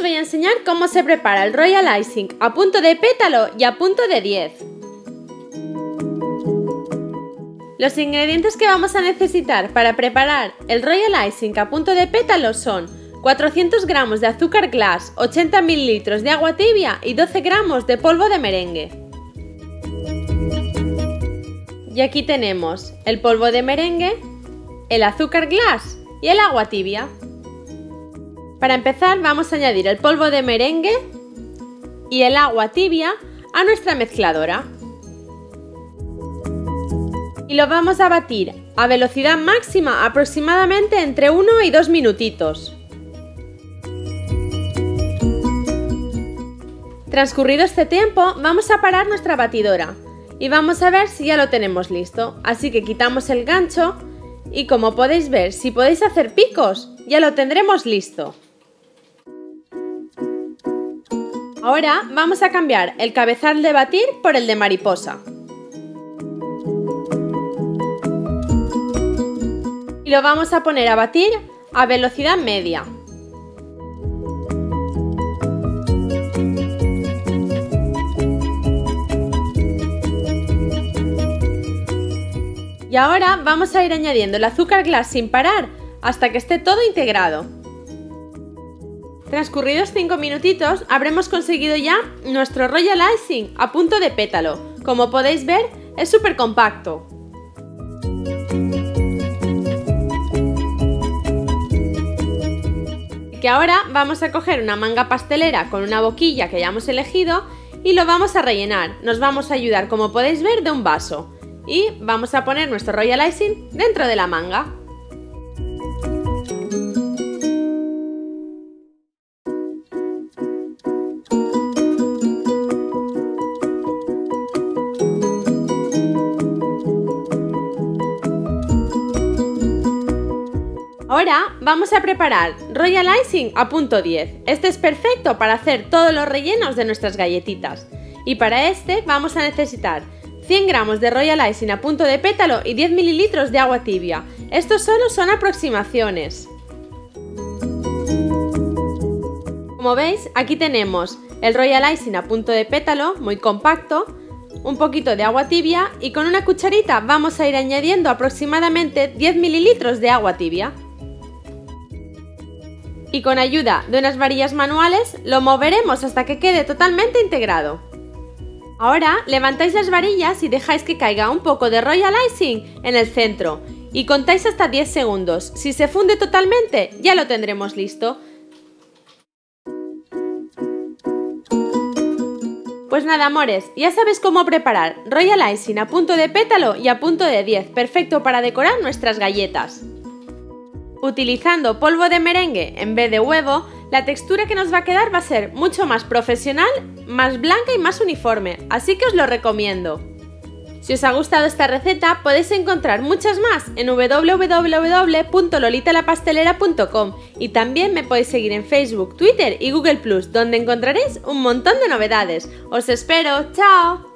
voy a enseñar cómo se prepara el Royal Icing a punto de pétalo y a punto de 10. Los ingredientes que vamos a necesitar para preparar el Royal Icing a punto de pétalo son 400 gramos de azúcar glass, 80 mililitros de agua tibia y 12 gramos de polvo de merengue. Y aquí tenemos el polvo de merengue, el azúcar glass y el agua tibia. Para empezar vamos a añadir el polvo de merengue y el agua tibia a nuestra mezcladora. Y lo vamos a batir a velocidad máxima aproximadamente entre 1 y 2 minutitos. Transcurrido este tiempo vamos a parar nuestra batidora y vamos a ver si ya lo tenemos listo. Así que quitamos el gancho y como podéis ver, si podéis hacer picos, ya lo tendremos listo. Ahora vamos a cambiar el cabezal de batir por el de mariposa. Y lo vamos a poner a batir a velocidad media. Y ahora vamos a ir añadiendo el azúcar glass sin parar hasta que esté todo integrado. Transcurridos 5 minutitos habremos conseguido ya nuestro Royal Icing a punto de pétalo. Como podéis ver es súper compacto. Que ahora vamos a coger una manga pastelera con una boquilla que hayamos elegido y lo vamos a rellenar. Nos vamos a ayudar como podéis ver de un vaso. Y vamos a poner nuestro Royal Icing dentro de la manga. Ahora vamos a preparar Royal Icing a punto 10. Este es perfecto para hacer todos los rellenos de nuestras galletitas. Y para este vamos a necesitar 100 gramos de Royal Icing a punto de pétalo y 10 mililitros de agua tibia. Estos solo son aproximaciones. Como veis, aquí tenemos el Royal Icing a punto de pétalo, muy compacto, un poquito de agua tibia y con una cucharita vamos a ir añadiendo aproximadamente 10 mililitros de agua tibia y con ayuda de unas varillas manuales lo moveremos hasta que quede totalmente integrado. Ahora levantáis las varillas y dejáis que caiga un poco de Royal Icing en el centro y contáis hasta 10 segundos. Si se funde totalmente ya lo tendremos listo. Pues nada amores, ya sabéis cómo preparar Royal Icing a punto de pétalo y a punto de 10, perfecto para decorar nuestras galletas. Utilizando polvo de merengue en vez de huevo, la textura que nos va a quedar va a ser mucho más profesional, más blanca y más uniforme, así que os lo recomiendo. Si os ha gustado esta receta, podéis encontrar muchas más en www.lolitalapastelera.com y también me podéis seguir en Facebook, Twitter y Google donde encontraréis un montón de novedades. ¡Os espero! ¡Chao!